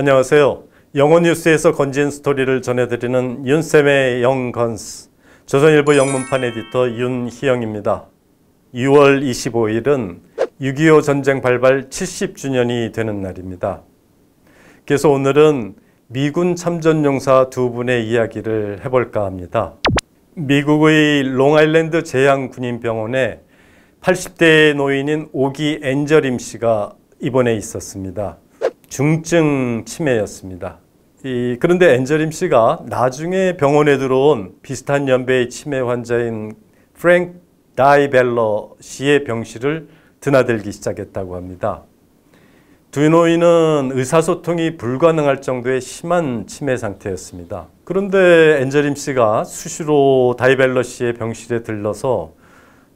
안녕하세요. 영어뉴스에서 건진 스토리를 전해드리는 윤쌤의 영건스 조선일보 영문판 에디터 윤희영입니다. 6월 25일은 6.25 전쟁 발발 70주년이 되는 날입니다. 그래서 오늘은 미군 참전용사 두 분의 이야기를 해볼까 합니다. 미국의 롱아일랜드 재향군인병원에 80대 노인인 오기 엔저림 씨가 입원해 있었습니다. 중증 치매였습니다. 이, 그런데 엔저림 씨가 나중에 병원에 들어온 비슷한 연배의 치매 환자인 프랭크 다이벨러 씨의 병실을 드나들기 시작했다고 합니다. 두 노인은 의사소통이 불가능할 정도의 심한 치매 상태였습니다. 그런데 엔저림 씨가 수시로 다이벨러 씨의 병실에 들러서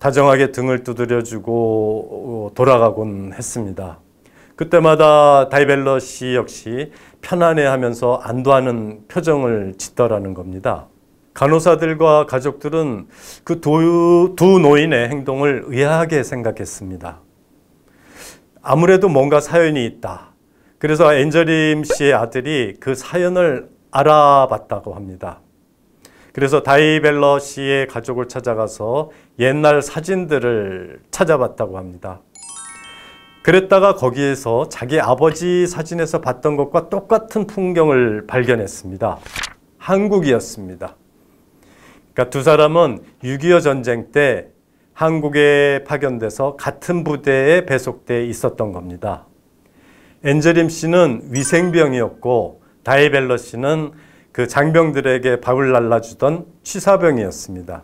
다정하게 등을 두드려주고 돌아가곤 했습니다. 그때마다 다이벨러 씨 역시 편안해하면서 안도하는 표정을 짓더라는 겁니다. 간호사들과 가족들은 그 두 노인의 행동을 의아하게 생각했습니다. 아무래도 뭔가 사연이 있다. 그래서 엔저림 씨의 아들이 그 사연을 알아봤다고 합니다. 그래서 다이벨러 씨의 가족을 찾아가서 옛날 사진들을 찾아봤다고 합니다. 그랬다가 거기에서 자기 아버지 사진에서 봤던 것과 똑같은 풍경을 발견했습니다. 한국이었습니다. 그러니까 두 사람은 6.25 전쟁 때 한국에 파견돼서 같은 부대에 배속돼 있었던 겁니다. 엔젤림 씨는 위생병이었고 다이벨러 씨는 그 장병들에게 밥을 날라주던 취사병이었습니다.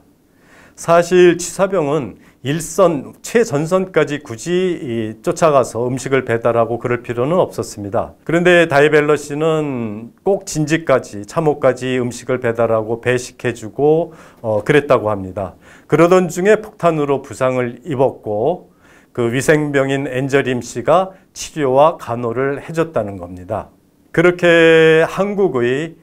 사실 취사병은 일선 최전선까지 굳이 쫓아가서 음식을 배달하고 그럴 필요는 없었습니다. 그런데 다이벨러 씨는 꼭 진지까지 참호까지 음식을 배달하고 배식해주고 어, 그랬다고 합니다. 그러던 중에 폭탄으로 부상을 입었고 그 위생병인 엔저림 씨가 치료와 간호를 해줬다는 겁니다. 그렇게 한국의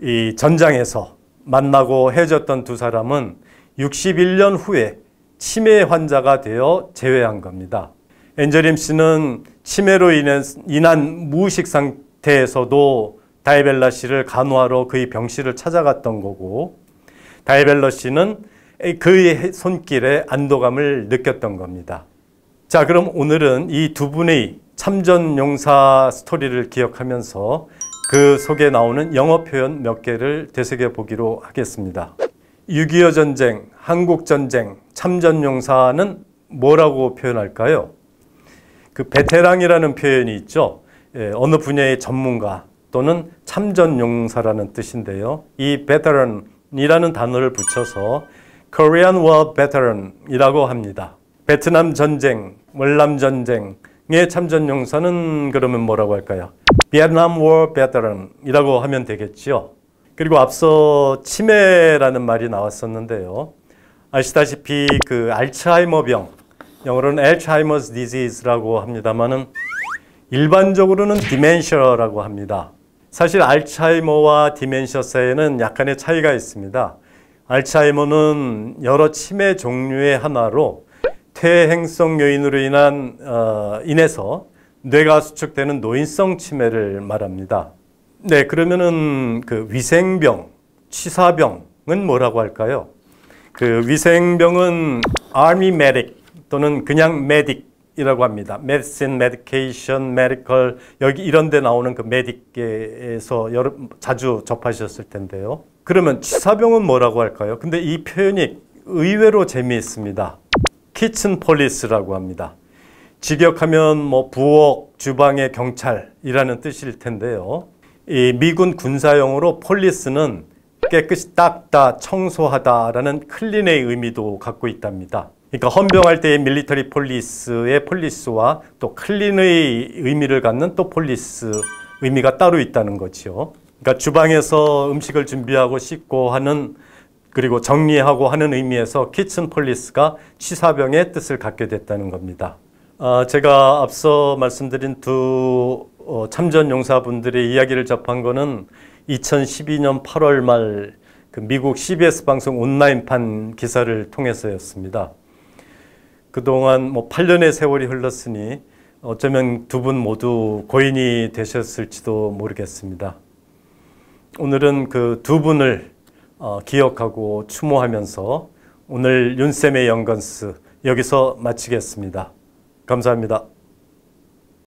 이 전장에서 만나고 해줬던 두 사람은 61년 후에 치매 환자가 되어 재회한 겁니다. 엔저림 씨는 치매로 인한, 무의식 상태에서도 다이벨라 씨를 간호하러 그의 병실을 찾아갔던 거고 다이벨러 씨는 그의 손길에 안도감을 느꼈던 겁니다. 자 그럼 오늘은 이 두 분의 참전 용사 스토리를 기억하면서 그 속에 나오는 영어 표현 몇 개를 되새겨 보기로 하겠습니다. 6.25 전쟁, 한국 전쟁, 참전용사는 뭐라고 표현할까요? 그 베테랑이라는 표현이 있죠. 예, 어느 분야의 전문가 또는 참전용사라는 뜻인데요. 이 베테랑이라는 단어를 붙여서 Korean War Veteran이라고 합니다. 베트남 전쟁, 월남 전쟁의 참전용사는 그러면 뭐라고 할까요? Vietnam War Veteran이라고 하면 되겠지요. 그리고 앞서 치매라는 말이 나왔었는데요. 아시다시피 그 알츠하이머병, 영어로는 Alzheimer's disease라고 합니다만은 일반적으로는 디멘셔라고 합니다. 사실 알츠하이머와 디멘셔 사이에는 약간의 차이가 있습니다. 알츠하이머는 여러 치매 종류의 하나로 퇴행성 요인으로 인한 어, 인해서 뇌가 수축되는 노인성 치매를 말합니다. 네, 그러면은 그 위생병, 취사병은 뭐라고 할까요? 그 위생병은 army medic 또는 그냥 medic이라고 합니다. medicine, medication, medical 여기 이런 데 나오는 그 medic에서 여러 자주 접하셨을 텐데요. 그러면 취사병은 뭐라고 할까요? 근데 이 표현이 의외로 재미있습니다. kitchen police라고 합니다. 직역하면 뭐 부엌, 주방의 경찰이라는 뜻일 텐데요. 이 미군 군사용어로 police는 깨끗이 닦다, 청소하다라는 clean의 의미도 갖고 있답니다. 그러니까 헌병할 때의 military police의 police와 또 clean의 의미를 갖는 또 police 의미가 따로 있다는 거지요. 그러니까 주방에서 음식을 준비하고 씻고 하는 그리고 정리하고 하는 의미에서 키친 폴리스가 취사병의 뜻을 갖게 됐다는 겁니다. 아, 제가 앞서 말씀드린 두 어, 참전 용사분들의 이야기를 접한 거는 2012년 8월 말 그 미국 CBS 방송 온라인판 기사를 통해서였습니다. 그동안 뭐 8년의 세월이 흘렀으니 어쩌면 두 분 모두 고인이 되셨을지도 모르겠습니다. 오늘은 그 두 분을 어, 기억하고 추모하면서 오늘 윤쌤의 영건스 여기서 마치겠습니다. 감사합니다.